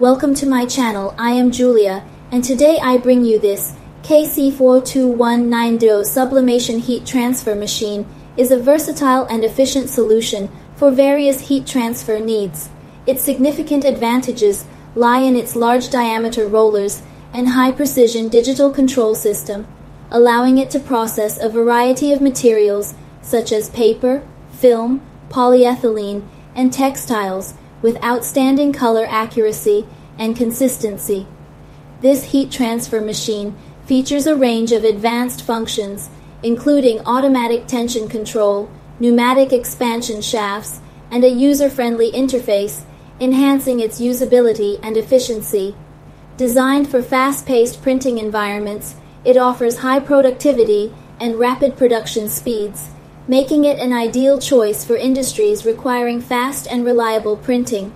Welcome to my channel. I am Julia, and today I bring you this KC42190 sublimation heat transfer machine is a versatile and efficient solution for various heat transfer needs. Its significant advantages lie in its large diameter rollers and high precision digital control system, allowing it to process a variety of materials such as paper, film, polyethylene, and textiles with outstanding color accuracy and consistency. This heat transfer machine features a range of advanced functions, including automatic tension control, pneumatic expansion shafts, and a user friendly interface, enhancing its usability and efficiency. Designed for fast paced printing environments, it offers high productivity and rapid production speeds making it an ideal choice for industries requiring fast and reliable printing.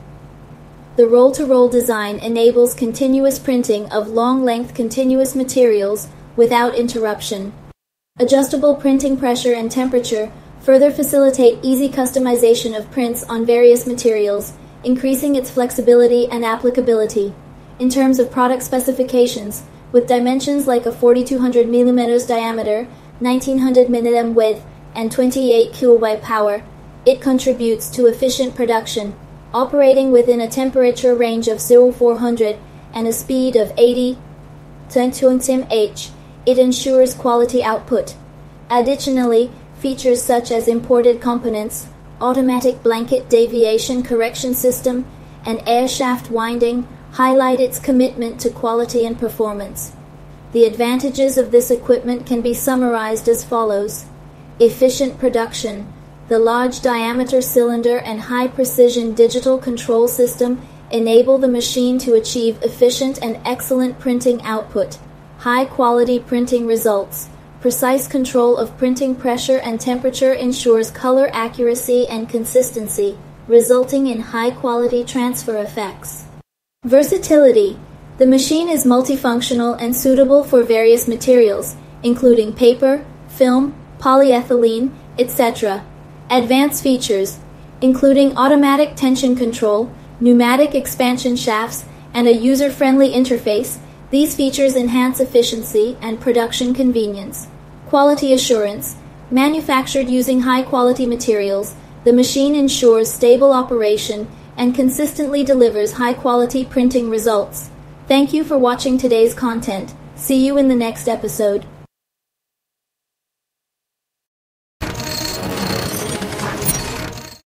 The roll to roll design enables continuous printing of long length continuous materials without interruption. Adjustable printing pressure and temperature further facilitate easy customization of prints on various materials, increasing its flexibility and applicability. In terms of product specifications, with dimensions like a 4200 mm diameter, 1900 mm width, and 28 kW power, it contributes to efficient production, operating within a temperature range of 0400 and a speed of 80 h. It ensures quality output. Additionally, features such as imported components, automatic blanket deviation correction system, and air shaft winding highlight its commitment to quality and performance. The advantages of this equipment can be summarized as follows. Efficient production. The large diameter cylinder and high precision digital control system enable the machine to achieve efficient and excellent printing output, high quality printing results. Precise control of printing pressure and temperature ensures color accuracy and consistency, resulting in high quality transfer effects. Versatility. The machine is multifunctional and suitable for various materials, including paper, film, polyethylene, etc. Advanced features, including automatic tension control, pneumatic expansion shafts, and a user friendly interface, these features enhance efficiency and production convenience. Quality assurance, manufactured using high quality materials, the machine ensures stable operation and consistently delivers high quality printing results. Thank you for watching today's content. See you in the next episode.